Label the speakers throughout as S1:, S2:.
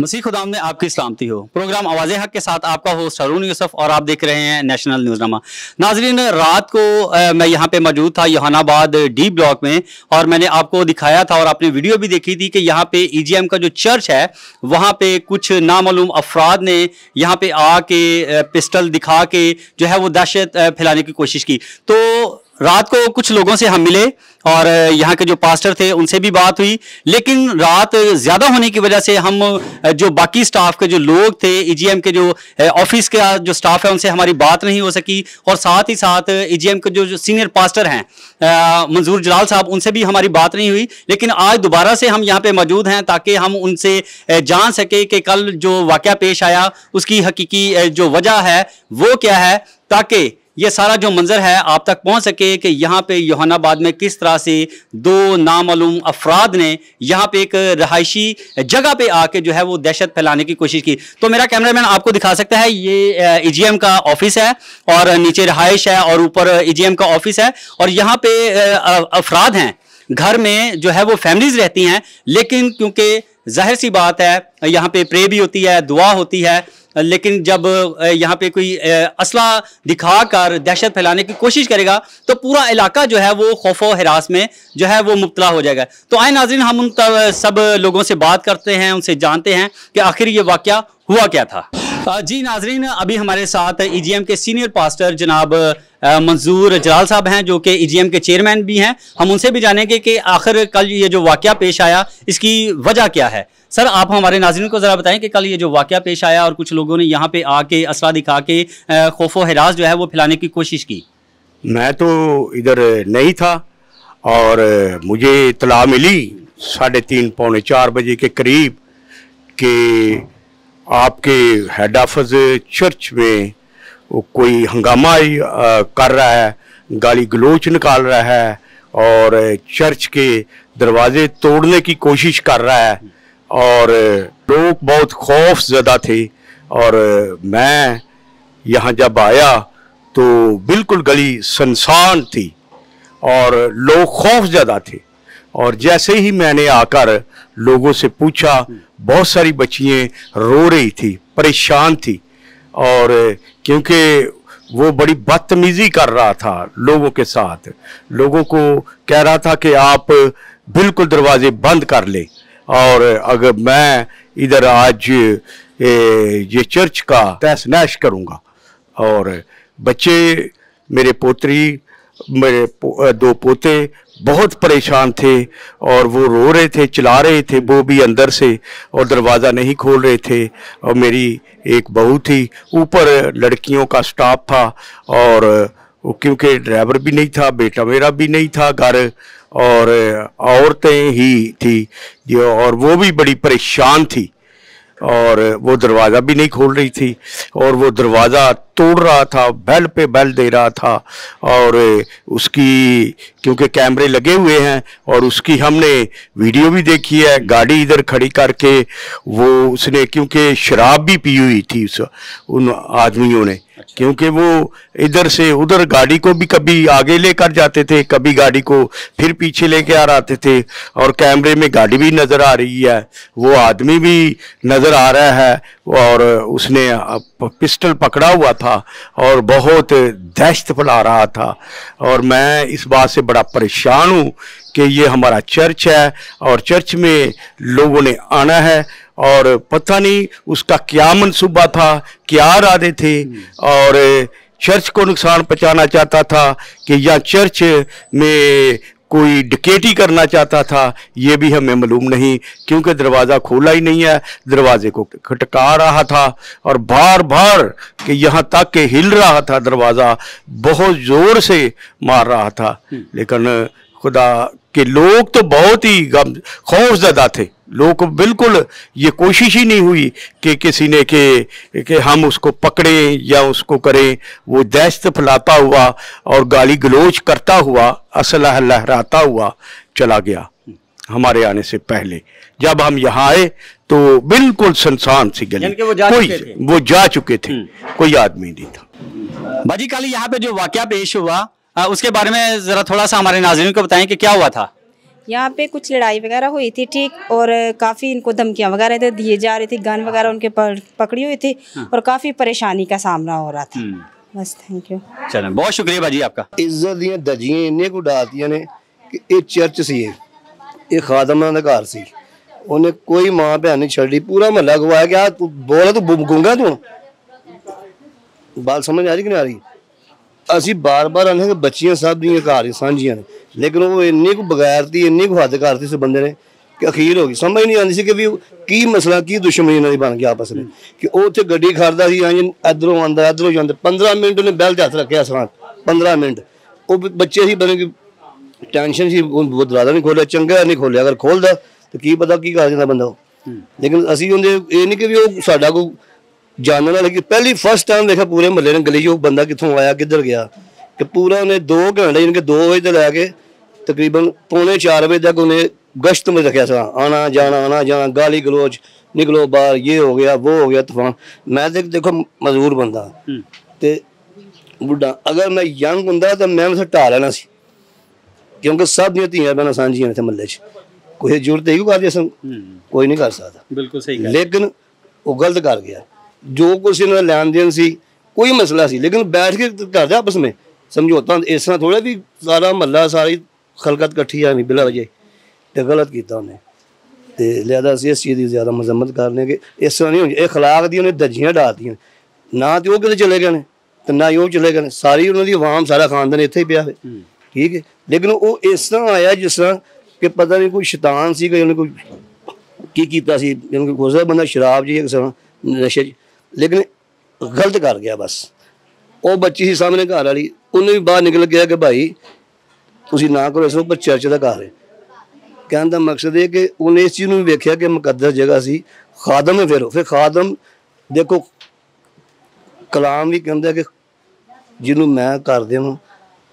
S1: मसीह खुदाम ने आपकी सलामती हो। प्रोग्राम आवाज़ हक के साथ आपका होस्ट हरून यूसुफ और आप देख रहे हैं नेशनल न्यूज़नामा। नाजरीन रात को आ, मैं यहाँ पे मौजूद था यहानाबाद डी ब्लॉक में और मैंने आपको दिखाया था और आपने वीडियो भी देखी थी कि यहाँ पे ईजीएम का जो चर्च है वहाँ पे कुछ नामालूम अफराद ने यहाँ पे आके पिस्टल दिखा के जो है वो दहशत फैलाने की कोशिश की। तो रात को कुछ लोगों से हम मिले और यहाँ के जो पास्टर थे उनसे भी बात हुई। लेकिन रात ज़्यादा होने की वजह से हम जो बाकी स्टाफ के जो लोग थे ईजीएम के जो ऑफ़िस का जो स्टाफ है उनसे हमारी बात नहीं हो सकी। और साथ ही साथ ईजीएम के जो, जो सीनियर पास्टर हैं मंजूर जलाल साहब उनसे भी हमारी बात नहीं हुई। लेकिन आज दोबारा से हम यहाँ पे मौजूद हैं ताकि हम उनसे जान सके कि कल जो वाक़ पेश आया उसकी हकीकी जो वजह है वो क्या है ताकि ये सारा जो मंजर है, आप तक पहुँच सके कि यहाँ पे योहानाबाद में किस तरह से दो नामालूम अफराद ने यहाँ पे एक रहायशी जगह पे आके जो है वो दहशत फैलाने की कोशिश की। तो मेरा कैमरामैन आपको दिखा सकता है, ये ईजीएम का ऑफ़िस है और नीचे रहायश है और ऊपर ईजीएम का ऑफ़िस है और यहाँ पे अफराद हैं। घर में जो है वो फैमिलीज़ रहती हैं, लेकिन क्योंकि ज़ाहिर सी बात है, यहाँ पे प्रे भी होती है, दुआ होती है लेकिन जब यहाँ पे कोई असला दिखाकर दहशत फैलाने की कोशिश करेगा तो पूरा इलाका जो है वो खौफ हरास में जो है वो मुबतला हो जाएगा। तो आए नाजरीन, हम उन सब लोगों से बात करते हैं, उनसे जानते हैं कि आखिर ये वाक़ हुआ क्या था। जी नाजरीन, अभी हमारे साथ ईजीएम के सीनियर पास्टर जनाब मंजूर जलाल साहब हैं, जो कि ईजीएम के चेयरमैन भी हैं। हम उनसे भी जानेंगे कि आखिर कल ये जो वाक़ पेश आया, इसकी वजह क्या है? सर, आप हमारे नाजरन को ज़रा बताएँ कि कल ये जो वाक़ पेश आया और कुछ लोगों ने यहाँ पे आके असरा दिखा के खौफ हरास जो है वो फैलाने की कोशिश की।
S2: मैं तो इधर नहीं था और मुझे इतला मिली साढ़े तीन, पौने चार बजे के करीब कि आपके हेड ऑफ़िस चर्च में कोई हंगामा कर रहा है, गाली गलोच निकाल रहा है और चर्च के दरवाजे तोड़ने की कोशिश कर रहा है और लोग बहुत खौफ ज़्यादा थे और मैं यहाँ जब आया तो बिल्कुल गली संसान थी और लोग खौफ ज़्यादा थे। और जैसे ही मैंने आकर लोगों से पूछा, बहुत सारी बच्चियाँ रो रही थी, परेशान थी। और क्योंकि वो बड़ी बदतमीजी कर रहा था लोगों के साथ। लोगों को कह रहा था कि आप बिल्कुल दरवाजे बंद कर ले। और अगर मैं इधर आज ये चर्च का तहस नहश करूँगा। और बच्चे, मेरे पोतरी मेरे पो, दो पोते बहुत परेशान थे और वो रो रहे थे चिल्ला रहे थे वो भी अंदर से और दरवाज़ा नहीं खोल रहे थे। और मेरी एक बहू थी ऊपर लड़कियों का स्टाफ था और क्योंकि ड्राइवर भी नहीं था बेटा मेरा भी नहीं था घर और औरतें ही थी। जो और वो भी बड़ी परेशान थी और वो दरवाज़ा भी नहीं खोल रही थी और वो दरवाज़ा तोड़ रहा था बैल पे बैल दे रहा था और उसकी क्योंकि कैमरे लगे हुए हैं और उसकी हमने वीडियो भी देखी है गाड़ी इधर खड़ी करके वो उसने क्योंकि शराब भी पी हुई थी उस उन आदमियों ने अच्छा। क्योंकि वो इधर से उधर गाड़ी को भी कभी आगे लेकर जाते थे कभी गाड़ी को फिर पीछे लेके आ रहे थे और कैमरे में गाड़ी भी नज़र आ रही है वो आदमी भी नज़र आ रहा है और उसने पिस्टल पकड़ा हुआ था और बहुत दहशत फैला रहा था। और मैं इस बात से बड़ा परेशान हूँ कि ये हमारा चर्च है और चर्च में लोगों ने आना है और पता नहीं उसका क्या मनसूबा था, क्या इरादे थे और चर्च को नुकसान पहुंचाना चाहता था कि या चर्च में कोई डिकेटी करना चाहता था ये भी हमें मालूम नहीं क्योंकि दरवाज़ा खोला ही नहीं है दरवाजे को खटका रहा था और बार बार कि यहाँ तक के हिल रहा था दरवाज़ा बहुत ज़ोर से मार रहा था हम्म। लेकिन खुदा के लोग तो बहुत ही गम खौफ ज़्यादा थे लोग बिल्कुल ये कोशिश ही नहीं हुई कि किसी ने के कि हम उसको पकड़ें या उसको करें। वो दहशत फैलाता हुआ और गाली गलोच करता हुआ असलह लहराता हुआ चला गया हमारे आने से पहले। जब हम यहाँ आए तो बिल्कुल संसान सी गली।
S1: वो जा
S2: कोई थे। वो जा चुके थे। हम्म। कोई आदमी नहीं
S1: था। भाजी कल यहाँ पे जो वाक्य पेश हुआ उसके बारे में जरा थोड़ा सा हमारे नाजरन को बताएँ कि क्या हुआ था।
S3: यहाँ पे कुछ लड़ाई वगैरह हुई थी ठीक और काफ़ी इनको धमकियाँ वगैरह थे दिए जा रहे थे गन वगैरह उनके पकड़ी हुई थी हाँ। और काफ़ी परेशानी का सामना हो रहा था।
S1: हम्म।
S3: बस थैंक यू
S1: चलो बहुत शुक्रिया भाजी आपका।
S4: इज़्ज़त दिया दजियाँ इन को डाल दिया ने कि चर्च सी ये खादम घर सी। उन्हें कोई माँ भैन नहीं छी पूरा महला गवाया गया तू बोला तू गूँगा तू? बात समझ आ रही कि नहीं आ रही? ਅਸੀਂ ਬਾਰ-ਬਾਰ ਆਨੇ ਕਿ ਬੱਚੀਆਂ ਸਭ ਦੀਆਂ ਘਰ ਹੀ ਸਾਂਝੀਆਂ ਨੇ ਲੇਕਿਨ ਉਹ ਇੰਨੀ ਕੁ ਬਗੈਰਤੀ ਇੰਨੀ ਕੁ ਹੱਦ ਕਰਤੀ ਇਸ ਬੰਦੇ ਨੇ ਕਿ ਅਖੀਰ ਹੋ ਗਈ ਸਮਝ ਨਹੀਂ ਆਉਂਦੀ ਸੀ ਕਿ ਵੀ ਉਹ ਕੀ ਮਸਲਾ ਕੀ ਦੁਸ਼ਮਣੀ ਇਹਨਾਂ ਦੀ ਬਣ ਗਿਆ ਆਪਸ ਵਿੱਚ ਕਿ ਉਹ ਉੱਥੇ ਗੱਡੀ ਖੜਦਾ ਸੀ ਆਂ ਇਧਰੋਂ ਆਂਦਾ ਇਧਰੋਂ ਜਾਂਦਾ 15 ਮਿੰਟ ਉਹਨੇ ਬੈਲ 'ਚ ਹੱਥ ਰੱਖਿਆ ਸਾਂ 15 ਮਿੰਟ ਉਹ ਬ- ਬੱਚੇ ਸੀ ਬਣੇ ਕਿ ਟੈਨਸ਼ਨ ਸੀ ਉਹ ਉਹ ਦਰਵਾਜ਼ਾ ਨਹੀਂ ਖੋਲਿਆ ਚੰਗਾ ਨਹੀਂ ਖੋਲਿਆ ਅਗਰ ਖੋਲਦਾ ਤੇ ਕੀ ਪਤਾ ਕੀ ਕਰ ਜਾਂਦਾ ਬੰਦਾ ਉਹ ਲੇਕਿਨ ਅਸੀਂ ਉਹਦੇ ਇਹ ਨਹੀਂ ਕਿ ਵੀ ਉਹ ਸਾਡਾ ਕੋਈ ਜਾਣਨ ਵਾਲਾ ਕਿ ਪਹਿਲੀ ਫਸਟ ਟਾਈਮ ਦੇਖਿਆ ਪੂਰੇ ਮਹੱਲੇ ਨੇ ਗਲੀ 'ਚ ਉਹ ਬੰਦਾ ਕਿੱਥੋਂ ਆਇਆ ਕਿੱਧਰ ਗਿਆ ਕਿ ਪੂਰਾ ਉਹਨੇ 2 ਘੰਟੇ ਯਾਨੀ ਕਿ 2 ਵਜੇ ਤੋਂ ਲੈ ਕੇ ਤਕਰੀਬਨ ਪੌਣੇ 4 ਵਜੇ ਤੱਕ ਉਹਨੇ ਗਸ਼ਤ ਵਿੱਚ ਰੱਖਿਆ ਸੀ ਆਣਾ ਜਾਣਾ ਆਣਾ ਜਾਣਾ ਗਾਲੀ ਗਲੋਚ ਨਿਕਲੋ ਬਾਹਰ ਇਹ ਹੋ ਗਿਆ ਉਹ ਹੋ ਗਿਆ ਤੂਫਾਨ ਮੈਂ ਤੇ ਦੇਖੋ ਮਜ਼ਦੂਰ ਬੰਦਾ ਤੇ ਬੁੱਢਾ ਅਗਰ ਮੈਂ ਯੰਗ ਹੁੰਦਾ ਤਾਂ ਮੈਂ ਉਸੇ ਢਾ ਲੈਣਾ ਸੀ ਕਿਉਂਕਿ ਸਭ ਦੀਆਂ ਧੀਆਂ ਬਣਾ ਸਾਂਝੀਆਂ ਨੇ ਇੱਥੇ ਮਹੱਲੇ 'ਚ ਕੋਈ ਜ਼ਰੂਰਤ ਹੈ ਕੋਈ ਕਰ ਸਨ ਕੋਈ ਨਹੀਂ ਕਰ ਸਕਦਾ
S1: ਬਿਲਕੁਲ ਸਹੀ
S4: ਲੇਕਿਨ ਉਹ ਗਲਤ ਕਰ ਗਿਆ जो कुछ इन्होंने लेन देन सी कोई मसला सी लेकिन बैठ के कर दिया आपस में समझौता इस तरह थोड़ा भी सारा महला सारी खलकत कट्ठी आई बिला वजे तो गलत किया उन्हें तो लिहाजा अस इस चीज़ की ज़्यादा मजम्मत कर लेंगे इस तरह नहीं होनी खलाक दी उन्हें दर्जियाँ डाल दी ना तो वह कितने चले गए हैं तो ना ही वह चले गए सारी उन्होंने आवाम सारा खानदान इतें ही पिया ठीक है लेकिन वो इस तरह आया जिस तरह कि पता नहीं कोई शैतान सी कोई उन्हें कोई की किया बंदा शराब जी एक तरह नशे ਬੰਦਾ ਸ਼ਰਾਬ ਜੀ ਕਿਸੇ ਨਸ਼ੇ 'ਚ ਲੇਕਿਨ ਗਲਤ ਕਰ ਗਿਆ ਬਸ ਉਹ ਬੱਚੀ ਸੀ ਸਾਹਮਣੇ ਘਰ ਵਾਲੀ ਉਹਨੇ ਵੀ ਬਾਹਰ ਨਿਕਲ ਗਿਆ ਕਿ ਭਾਈ ਤੁਸੀਂ ਨਾ ਕਰੋ ਇਸ ਉੱਪਰ ਚਰਚ ਦਾ ਘਰ ਹੈ ਕਹਿਣ ਦਾ ਮਕਸਦ ਇਹ ਕਿ ਉਹਨੇ ਇਸ ਚੀਜ਼ ਨੂੰ ਵੀ ਵੇਖਿਆ ਕਿ ਮੁਕੱਦਸ ਜਗ੍ਹਾ ਸੀ ਖਾਦਮ ਹੈ ਫਿਰ ਉਹ ਫਿਰ ਖਾਦਮ ਦੇਖੋ ਕਲਾਮ ਵੀ ਕਹਿੰਦਾ ਕਿ ਜਿਹਨੂੰ ਮੈਂ ਕਰ ਦੇਵਾਂ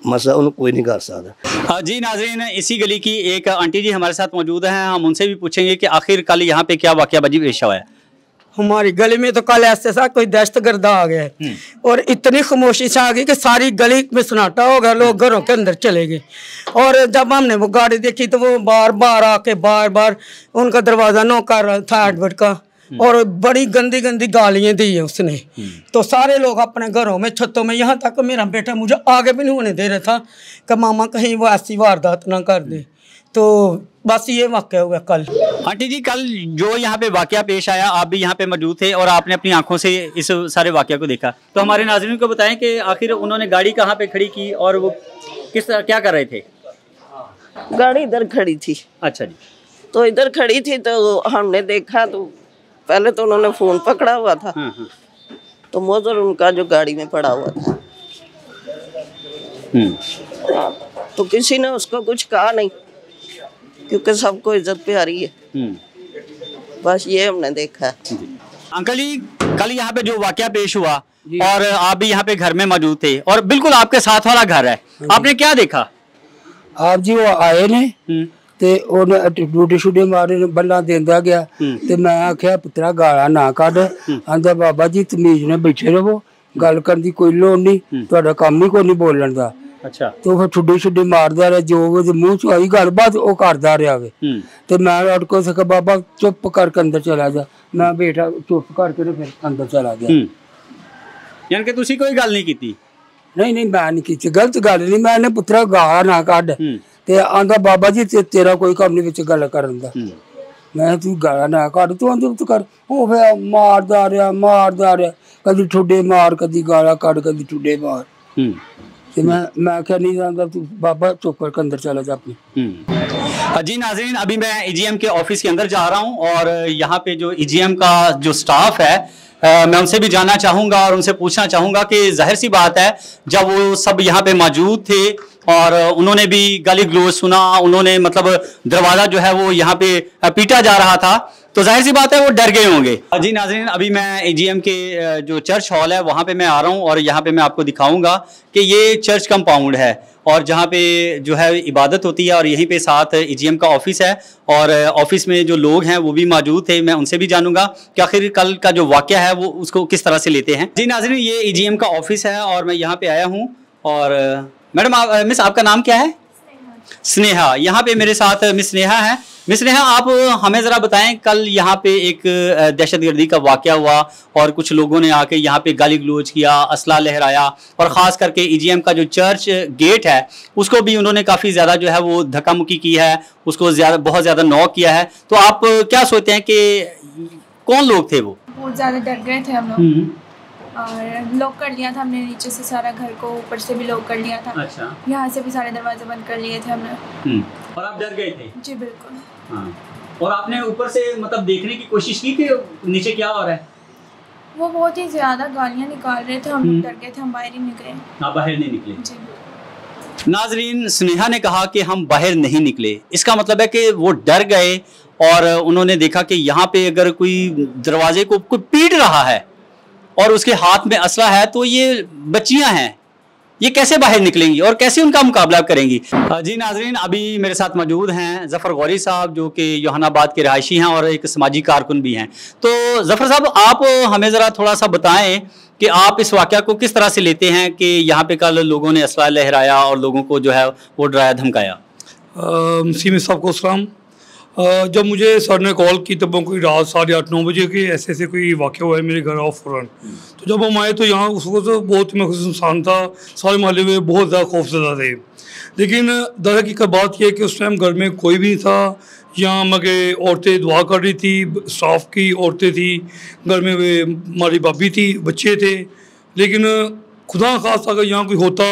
S4: ਮਸਾ ਉਹਨੂੰ ਕੋਈ ਨਹੀਂ ਕਰ ਸਕਦਾ
S1: हाँ जी नाजरीन इसी गली की एक आंटी जी हमारे साथ मौजूद हैं हम उनसे भी पूछेंगे कि आखिर कल यहाँ पे क्या वाकया बजी पेश हुआ है
S5: हमारी गली में तो कल ऐसे सा कोई दहशत गर्दा आ गया है। और इतनी खामोशी से आ गई कि सारी गली में सन्नाटा हो गया लोग घरों के अंदर चले गए। और जब हमने वो गाड़ी देखी तो वो बार बार आके बार बार उनका दरवाज़ा नो कर रहा था एडवर्ट का। और बड़ी गंदी गंदी गालियाँ दी है उसने। तो सारे लोग अपने घरों में छतों में यहाँ तक मेरा बेटा मुझे आगे भी नहीं होने दे रहा था कि मामा कहीं वो ऐसी वारदात ना कर दे। तो बस ये वाक्य हुआ कल।
S1: आंटी जी कल जो यहाँ पे वाकया पेश आया आप भी यहाँ पे मौजूद थे और आपने अपनी आँखों से इस सारे वाकया को देखा। तो हमारे नाजरन को बताएँ कि आखिर उन्होंने गाड़ी कहाँ पे खड़ी की और वो किस तरह क्या कर रहे थे?
S6: गाड़ी इधर खड़ी थी।
S1: अच्छा जी।
S6: तो इधर खड़ी थी तो हमने देखा तो पहले तो उन्होंने फ़ोन पकड़ा हुआ था।
S1: हाँ हाँ।
S6: तो मोजर उनका जो गाड़ी में पड़ा हुआ था।
S1: हम्म।
S6: तो किसी ने उसको कुछ कहा नहीं। क्योंकि सबको इज्जत प्यारी है
S1: हम्म
S6: बस ये हमने देखा है
S1: अंकल जी कल यहाँ पे जो वाकया पेश हुआ और आप भी यहाँ पे घर में मौजूद थे और बिल्कुल आपके साथ वाला घर है आपने क्या देखा
S7: ਆਪ ਜੀ ਉਹ ਆਏ ਨੇ
S1: हम्म
S7: ਤੇ ਉਹਨੇ ਡਿਊਟੀ ਸ਼ੂਟੀ ਮਾਰੇ ਨੇ ਬੱਲਾ ਦਿੰਦਾ ਗਿਆ ਤੇ ਮੈਂ ਆਖਿਆ ਪੁੱਤਰਾ ਗਾਲਾਂ ਨਾ ਕੱਢ ਆਂਦਾ ਬਾਬਾ ਜੀ ਤਮੀਜ਼ ਨਾਲ ਬੈਠੇ ਰਹੋ ਗੱਲ ਕਰਨ ਦੀ ਕੋਈ ਲੋੜ ਨਹੀਂ ਤੁਹਾਡਾ ਕੰਮ ਹੀ ਕੋਈ ਨਹੀਂ ਬੋਲਣ ਦਾ
S1: ਅੱਛਾ
S7: ਤੇ ਉਹ ਠੁੱਡੀ ਛੱਡੀ ਮਾਰਦਾ ਰਿਹਾ ਜੋ ਉਹਦੇ ਮੂੰਹ ਚ ਆਈ ਗੱਲਬਾਤ ਉਹ ਕਰਦਾ ਰਿਹਾ ਵੇ ਤੇ ਮੈਂ ਅੜ ਕੋ ਸਕ ਬਾਬਾ ਚੁੱਪ ਕਰਕੇ ਅੰਦਰ ਚਲਾ ਜਾ ਮੈਂ ਬੇਟਾ ਚੁੱਪ ਕਰਕੇ ਤੇ ਫਿਰ ਅੰਦਰ ਚਲਾ ਗਿਆ
S1: ਯਾਨੀ ਕਿ ਤੁਸੀਂ ਕੋਈ ਗੱਲ ਨਹੀਂ ਕੀਤੀ
S7: ਨਹੀਂ ਨਹੀਂ ਮੈਂ ਨਹੀਂ ਕੀਤੀ ਗਲਤ ਗੱਲ ਨਹੀਂ ਮੈਂ ਨੇ ਪੁੱਤਰਾ ਗਾਹ ਨਾ ਕੱਢ ਤੇ ਆਂਦਾ ਬਾਬਾ ਜੀ ਤੇਰਾ ਕੋਈ ਕੰਮ ਨਹੀਂ ਵਿੱਚ ਗੱਲ ਕਰਨ ਦਾ ਮੈਂ ਤੂੰ ਗਾਲਾਂ ਨਾ ਕੱਢ ਤੂੰ ਅੰਦਰ ਕਰ ਉਹ ਫੇ ਮਾਰਦਾ ਰਿਹਾ ਮਾਰਦਾ ਰਿਹਾ ਕਦੀ ਠੁੱਡੇ ਮਾਰ ਕਦੀ ਗਾਲਾਂ ਕੱਢ ਕਦੀ ਠੁੱਡੇ ਮਾਰ कि मैं मैं क्या नहीं जानता तू बाबा चुप करके अंदर चला जा अपने।
S1: हम्म। जी नाजरीन अभी मैं ईजीएम के ऑफ़िस के अंदर जा रहा हूँ और यहाँ पे जो ईजीएम का जो स्टाफ है आ, मैं उनसे भी जाना चाहूँगा और उनसे पूछना चाहूँगा कि ज़ाहिर सी बात है जब वो सब यहाँ पे मौजूद थे और उन्होंने भी गाली ग्लोज सुना, उन्होंने मतलब दरवाज़ा जो है वो यहाँ पे पीटा जा रहा था। तो ज़ाहिर सी बात है वो डर गए होंगे। जी नाजरीन, अभी मैं एजीएम के जो चर्च हॉल है, वहाँ पे मैं आ रहा हूँ और यहाँ पे मैं आपको दिखाऊँगा कि ये चर्च कंपाउंड है और जहाँ पे जो है इबादत होती है और यहीं पे साथ ईजीएम का ऑफ़िस है और ऑफ़िस में जो लोग हैं वो भी मौजूद थे, मैं उनसे भी जानूँगा कि आखिर कल का जो वाक्य है वो उसको किस तरह से लेते हैं। जी नाजरीन, ये ईजीएम का ऑफ़िस है और मैं यहाँ पे आया हूँ और मैडम आप, मिस आपका नाम क्या है? स्नेहा। यहाँ पे मेरे साथ मिस स्नेहा है। मिस स्नेहा आप हमें ज़रा बताएँ कल यहाँ पे एक दहशतगर्दी का वाक़ हुआ और कुछ लोगों ने आके यहाँ पे गाली गलोच किया असला लहराया और ख़ास करके ईजीएम का जो चर्च गेट है उसको भी उन्होंने काफ़ी ज़्यादा जो है वो धक्का मुक्की की है उसको ज़्यादा बहुत ज़्यादा नॉक किया है। तो आप क्या सोचते हैं कि कौन लोग थे वो?
S8: बहुत ज़्यादा डर गए थे हम लोग। और लॉक कर लिया था हमने नीचे से सारा घर को ऊपर से भी लॉक कर लिया था।
S1: अच्छा।
S8: यहाँ से भी सारे दरवाजे बंद कर लिए थे हमने।
S1: हम्म। और आप डर गए थे?
S8: जी बिल्कुल।
S1: हाँ और आपने ऊपर से मतलब देखने की कोशिश की कि नीचे क्या हो रहा है?
S8: वो बहुत ही ज़्यादा गालियाँ निकाल रहे थे हम
S1: हम्म।
S8: डर गए थे हम बाहर ही निकले।
S1: आप बाहर नहीं निकले?
S8: जी
S1: नाजरीन स्नेहा ने कहा कि हम बाहर नहीं निकले। इसका मतलब है कि वो डर गए और उन्होंने देखा कि यहाँ पे अगर कोई दरवाजे को कोई पीट रहा है और उसके हाथ में असला है तो ये बच्चियाँ हैं। ये कैसे बाहर निकलेंगी और कैसे उनका मुकाबला करेंगी? जी नाजरीन अभी मेरे साथ मौजूद हैं जफ़र गौरी साहब जो कि योहानाबाद के रहायशी हैं और एक समाजी कारकुन भी हैं। तो जफ़र साहब आप हमें ज़रा थोड़ा सा बताएँ कि आप इस वाक़ को किस तरह से लेते हैं कि यहाँ पे कल लोगों ने असला लहराया और लोगों को जो है वो डराया धमकाया?
S9: सीम साहब को सलाम। जब मुझे सर ने कॉल की, तब कोई रात साढ़े आठ, नौ बजे के ऐसे ऐसे कोई वाक़ हुआ है मेरे घर आओ फ़ौरन। तो जब हम आए तो यहाँ उस वक्त तो बहुत मैं इंसान था, सारे मोहल्ले में बहुत ज़्यादा खौफजदा थे। लेकिन दर हकीकत बात यह है कि उस टाइम घर में कोई भी नहीं था, यहाँ मगे औरतें दुआ कर रही थी, स्टाफ की औरतें थी, घर में वे हमारी भाभी थी, बच्चे थे। लेकिन खुदा खास अगर यहाँ कोई होता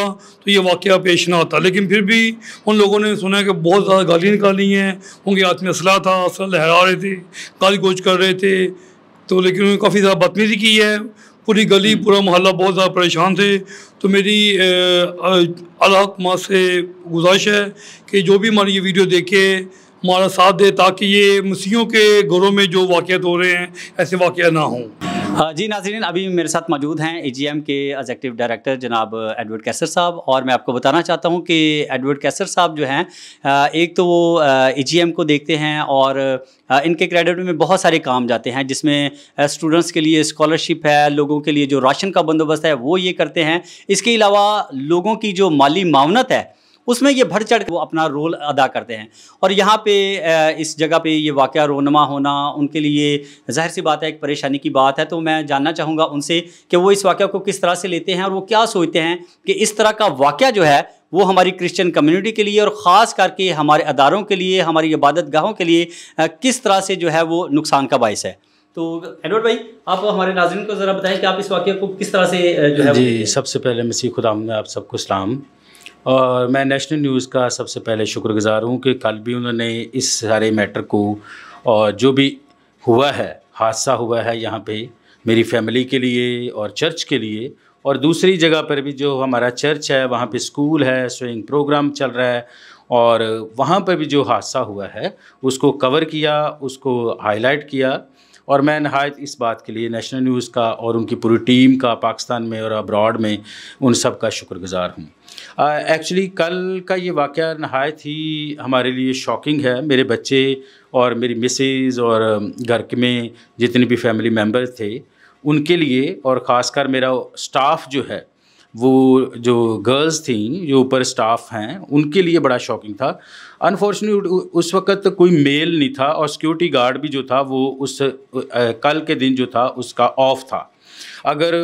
S9: तो ये वाक़ पेश ना आता लेकिन फिर भी उन लोगों ने सुना है कि बहुत ज़्यादा गालियाँ निकाली हैं, उनके हाथ में असला था असला लहरा रहे थे, गाली गोच कर रहे थे। तो लेकिन उन्होंने काफ़ी ज़्यादा बदमीजी की है, पूरी गली, पूरा मोहल्ला बहुत ज़्यादा परेशान थे। तो मेरी अल्लाह माँ से गुजारिश है कि जो भी हमारी ये वीडियो देखे, हमारा साथ दे, ताकि ये मसीहों के घरों में जो वाक़ हो रहे हैं, ऐसे वाक़ ना हाँ।
S1: जी नाजरीन, अभी मेरे साथ मौजूद हैं एजीएम के एग्जेक्टिव डायरेक्टर जनाब एडवर्ड कैसर साहब और मैं आपको बताना चाहता हूँ कि एडवर्ड कैसर साहब जो हैं एक तो वो एजीएम को देखते हैं और इनके क्रेडिट में बहुत सारे काम जाते हैं जिसमें स्टूडेंट्स के लिए स्कॉलरशिप है, लोगों के लिए जो राशन का बंदोबस्त है वो ये करते हैं। इसके अलावा लोगों की जो माली मावनत है उसमें ये बढ़ चढ़ वो अपना रोल अदा करते हैं। और यहाँ पे इस जगह पे ये वाक़ रोनमा होना उनके लिए ज़ाहिर सी बात है एक परेशानी की बात है। तो मैं जानना चाहूँगा उनसे कि वो इस वाक़ को किस तरह से लेते हैं और वो क्या सोचते हैं कि इस तरह का वाक़ जो है वो हमारी क्रिश्चियन कम्युनिटी के लिए और ख़ास करके हमारे अदारों के लिए हमारी इबादत गाहों के लिए किस तरह से जो है वो नुकसान का बायस है। तो एडवर्ड भाई आप हमारे नाजरन को ज़रा बताएँ कि आप इस वाक़ को किस तरह से जो है
S10: जी सबसे पहले मसीह खुदा आप सबको सलाम। और मैं नेशनल न्यूज़ का सबसे पहले शुक्रगुजार हूँ कि कल भी उन्होंने इस सारे मैटर को और जो भी हुआ है, हादसा हुआ है यहाँ पे मेरी फैमिली के लिए और चर्च के लिए और दूसरी जगह पर भी जो हमारा चर्च है, वहाँ पे स्कूल है स्विंग प्रोग्राम चल रहा है और वहाँ पर भी जो हादसा हुआ है, उसको कवर किया, उसको हाईलाइट किया और मैं नहायत इस बात के लिए नेशनल न्यूज़ का और उनकी पूरी टीम का पाकिस्तान में और अब्रॉड में उन सब का शुक्रगुजार हूँ। एक्चुअली कल का ये वाक़ नहायत ही हमारे लिए शॉकिंग है। मेरे बच्चे और मेरी मिसेज और घर के में जितने भी फैमिली मेंबर्स थे, उनके लिए और ख़ासकर मेरा स्टाफ जो है वो जो गर्ल्स थी, जो ऊपर स्टाफ हैं, उनके लिए बड़ा शॉकिंग था। अनफॉर्चुनेट उस वक्त कोई मेल नहीं था और सिक्योरिटी गार्ड भी जो था, वो उस कल के दिन जो था, उसका ऑफ़ था। अगर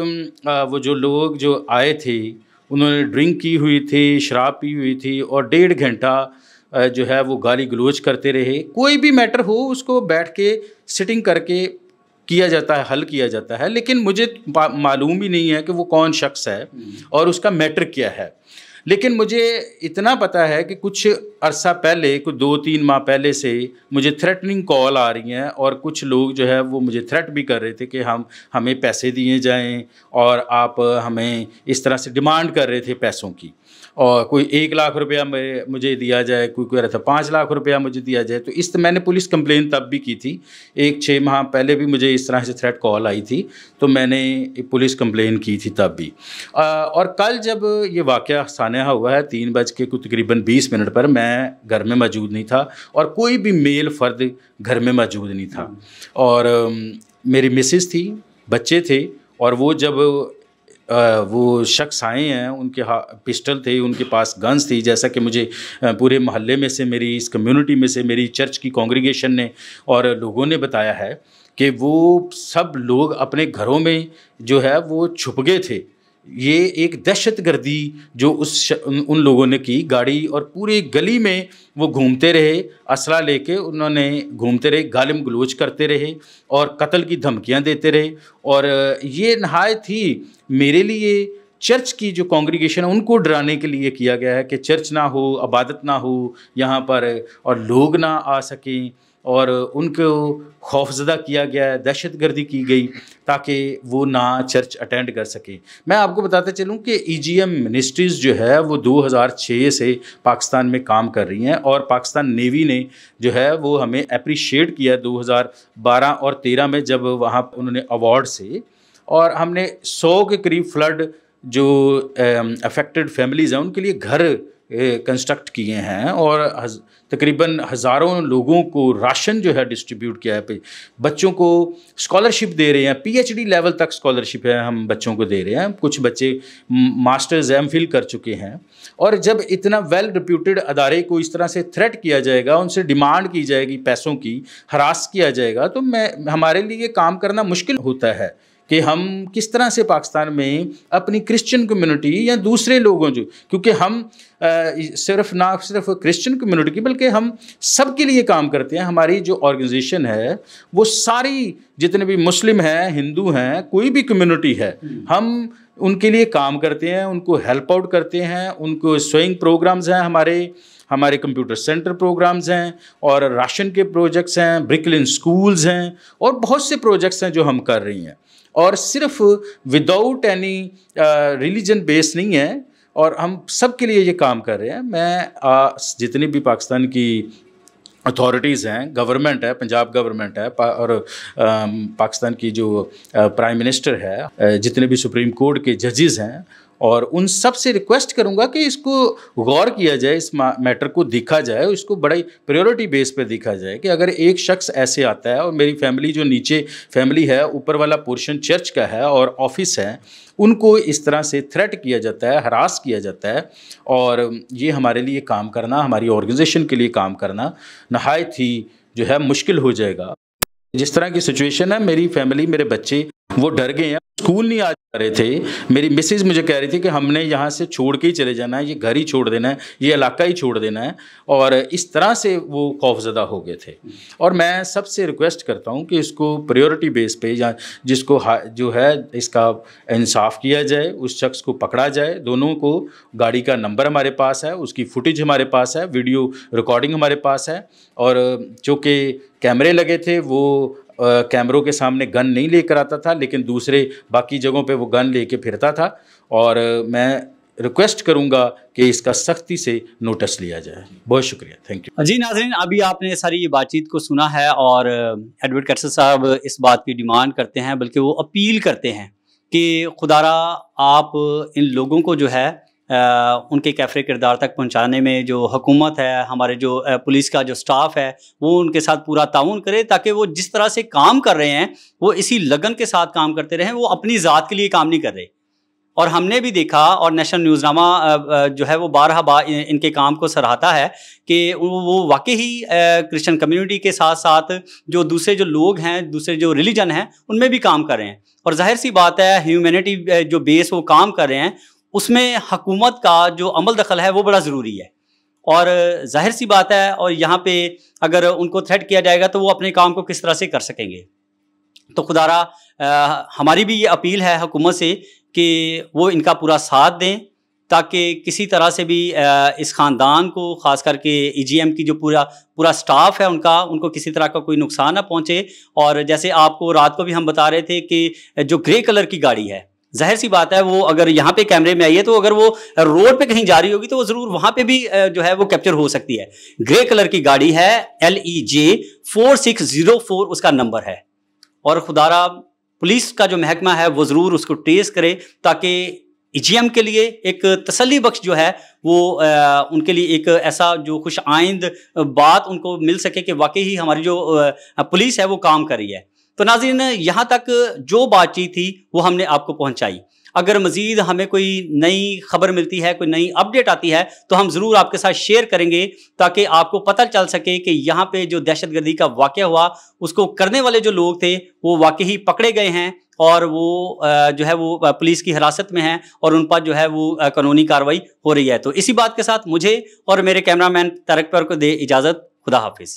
S10: वो जो लोग जो आए थे, उन्होंने ड्रिंक की हुई थी, शराब पी हुई थी और डेढ़ घंटा जो है वो गाली गलोच करते रहे, कोई भी मैटर हो, उसको बैठ के सिटिंग करके किया जाता है हल किया जाता है लेकिन मुझे मालूम ही नहीं है कि वो कौन शख्स है और उसका मैटर क्या है। लेकिन मुझे इतना पता है कि कुछ अरसा पहले कुछ दो तीन माह पहले से मुझे थ्रेटनिंग कॉल आ रही हैं और कुछ लोग जो है वो मुझे थ्रेट भी कर रहे थे कि हम हमें पैसे दिए जाएँ और आप हमें इस तरह से डिमांड कर रहे थे पैसों की। और कोई एक लाख रुपया मुझे दिया जाए कोई कह रहा था पाँच लाख रुपया मुझे दिया जाए तो इस मैंने पुलिस कंप्लेन तब भी की थी। एक छः माह पहले भी मुझे इस तरह से थ्रेट कॉल आई थी तो मैंने पुलिस कंप्लेन की थी तब भी। आ, और कल जब ये वाक़ सान्या हुआ है तीन बज के तकरीबन बीस मिनट पर मैं घर में मौजूद नहीं था और कोई भी मेल फ़र्द घर में मौजूद नहीं था। और मेरी मिसिस थी बच्चे थे और वो जब वो शख्स आए हैं, उनके पिस्टल थे, उनके पास गन्स थी। जैसा कि मुझे पूरे मोहल्ले में से मेरी, इस कम्युनिटी में से मेरी चर्च की कॉन्ग्रीगेशन ने और लोगों ने बताया है कि वो सब लोग अपने घरों में जो है, वो छुप गए थे। ये एक दहशत गर्दी जो उस उन, लोगों ने की। गाड़ी और पूरी गली में वो घूमते रहे असला लेके उन्होंने घूमते रहे गालिम गलोच करते रहे और कत्ल की धमकियाँ देते रहे। और ये नहायत ही मेरे लिए चर्च की जो कॉन्ग्रीगेशन है उनको डराने के लिए किया गया है कि चर्च ना हो अबादत ना हो यहाँ पर और लोग ना आ सकें। और उनको खौफजदा किया गया है दहशत गर्दी की गई ताकि वो ना चर्च अटेंड कर सकें। मैं आपको बताते चलूँ कि ई जी एम मिनिस्ट्रीज़ जो है, वो 2006 से पाकिस्तान में काम कर रही हैं और पाकिस्तान नेवी ने जो है, वो हमें अप्रिशिएट किया 2012 और 13 में जब वहाँ उन्होंने अवार्ड से और हमने 100 के करीब फ्लड जो अफेक्टेड फैमिलीज़ हैं, उनके लिए घर कंस्ट्रक्ट किए हैं और हज, तकरीबन हज़ारों लोगों को राशन जो है डिस्ट्रीब्यूट किया है बच्चों को स्कॉलरशिप दे रहे हैं पीएचडी लेवल तक स्कॉलरशिप है हम बच्चों को दे रहे हैं। कुछ बच्चे मास्टर्स एम फिल कर चुके हैं। और जब इतना वेल रिप्यूटेड अदारे को इस तरह से थ्रेट किया जाएगा उनसे डिमांड की जाएगी पैसों की हरास किया जाएगा तो मैं हमारे लिए काम करना मुश्किल होता है। कि हम किस तरह से पाकिस्तान में अपनी क्रिश्चियन कम्युनिटी या दूसरे लोगों जो क्योंकि हम आ, सिर्फ़ ना सिर्फ़ क्रिश्चियन कम्युनिटी की बल्कि हम सब के लिए काम करते हैं। हमारी जो ऑर्गेनाइजेशन है वो सारी जितने भी मुस्लिम हैं हिंदू हैं कोई भी कम्युनिटी है हम उनके लिए काम करते हैं उनको हेल्प आउट करते हैं उनको स्विंग प्रोग्राम्स हैं हमारे हमारे कंप्यूटर सेंटर प्रोग्राम्स हैं और राशन के प्रोजेक्ट्स हैं ब्रिकलिन स्कूल्स हैं और बहुत से प्रोजेक्ट्स हैं जो हम कर रही हैं। और सिर्फ़ विदाउट एनी रिलीजन बेस नहीं है और हम सब के लिए ये काम कर रहे हैं। मैं आ, जितनी भी पाकिस्तान की अथॉरिटीज़ हैं गवर्नमेंट है पंजाब गवर्नमेंट है पा, और आ, पाकिस्तान की जो प्राइम मिनिस्टर है जितने भी सुप्रीम कोर्ट के जजेज़ हैं और उन सबसे रिक्वेस्ट करूँगा कि इसको गौर किया जाए, इस मैटर को देखा जाए इसको बड़ा प्रायोरिटी बेस पे देखा जाए कि अगर एक शख्स ऐसे आता है और मेरी फैमिली जो नीचे फैमिली है, ऊपर वाला पोर्शन चर्च का है और ऑफ़िस है, उनको इस तरह से थ्रेट किया जाता है हरास किया जाता है और ये हमारे लिए काम करना, हमारी ऑर्गेनाइजेशन के लिए काम करना नहायत ही जो है मुश्किल हो जाएगा। जिस तरह की सिचुएशन है, मेरी फैमिली मेरे बच्चे वो डर गए हैं। स्कूल नहीं आ जा रहे थे। मेरी मिसेज मुझे कह रही थी कि हमने यहाँ से छोड़ के ही चले जाना है, ये घर ही छोड़ देना है, ये इलाका ही छोड़ देना है और इस तरह से वो खौफजदा हो गए थे। और मैं सबसे रिक्वेस्ट करता हूँ कि इसको प्रायोरिटी बेस पे या जिसको जो है, इसका इंसाफ किया जाए, उस शख्स को पकड़ा जाए। दोनों को गाड़ी का नंबर हमारे पास है, उसकी फुटेज हमारे पास है वीडियो रिकॉर्डिंग हमारे पास है और चूँकि कैमरे लगे थे, वो कैमरों के सामने गन नहीं लेकर आता था, लेकिन दूसरे बाकी जगहों पे वो गन लेके फिरता था। और मैं रिक्वेस्ट करूँगा कि इसका सख्ती से नोटिस लिया जाए। बहुत शुक्रिया। थैंक यू
S1: जी, नाजरीन, अभी आपने सारी ये बातचीत को सुना है और एडवोकेट कैसर साहब इस बात की डिमांड करते हैं, बल्कि वो अपील करते हैं कि खुदारा, आप इन लोगों को जो है उनके कैफरे किरदार तक पहुँचाने में जो हुकूमत है, हमारे जो पुलिस का जो स्टाफ है, वो उनके साथ पूरा ताउन करे ताकि वो जिस तरह से काम कर रहे हैं, वो इसी लगन के साथ काम करते रहें, वो अपनी ज़ात के लिए काम नहीं कर रहे। और हमने भी देखा और नेशनल न्यूज़नामा जो है वो बारह बार इनके काम को सराहता है कि वो वाकई ही क्रिश्चियन कम्युनिटी के साथ साथ जो दूसरे जो लोग हैं, दूसरे जो रिलीजन हैं, उनमें भी काम कर रहे हैं। और ज़ाहिर सी बात है, ह्यूमैनिटी जो बेस वो काम कर रहे हैं उसमें हकूमत का जो अमल दखल है वो बड़ा ज़रूरी है। और ज़ाहिर सी बात है और यहाँ पे अगर उनको थ्रेट किया जाएगा तो वो अपने काम को किस तरह से कर सकेंगे। तो खुदारा हमारी भी ये अपील है हुकूमत से कि वो इनका पूरा साथ दें ताकि किसी तरह से भी इस ख़ानदान को ख़ास करके ईजीएम की जो पूरा पूरा स्टाफ है उनका, उनको किसी तरह का कोई नुकसान ना पहुँचे। और जैसे आपको रात को भी हम बता रहे थे कि जो ग्रे कलर की गाड़ी है ज़ाहिर सी बात है वो अगर यहाँ पे कैमरे में आई है तो अगर वो रोड पे कहीं जा रही होगी तो वो ज़रूर वहाँ पे भी जो है वो कैप्चर हो सकती है। ग्रे कलर की गाड़ी है L E J four six zero four उसका नंबर है। और खुदारा पुलिस का जो महकमा है वो ज़रूर उसको ट्रेस करे ताकि ईजीएम के लिए एक तसली बख्श जो है वो आ, उनके लिए एक ऐसा जो खुश आइंद बात उनको मिल सके कि वाकई ही हमारी जो पुलिस है वो काम कर रही है। तो नाजिन यहाँ तक जो बातचीत थी, वो हमने आपको पहुँचाई। अगर मज़ीद हमें कोई नई खबर मिलती है, कोई नई अपडेट आती है तो हम ज़रूर आपके साथ शेयर करेंगे, ताकि आपको पता चल सके कि यहाँ पे जो दहशतगर्दी का वाक़ हुआ, उसको करने वाले जो लोग थे, वो वाकई ही पकड़े गए हैं, और वो जो है वो पुलिस की हिरासत में है, और उन पर जो है वो कानूनी कार्रवाई हो रही है। तो इसी बात के साथ मुझे और मेरे कैमरामैन तरक पर को दे इजाज़त। खुदा हाफिज़।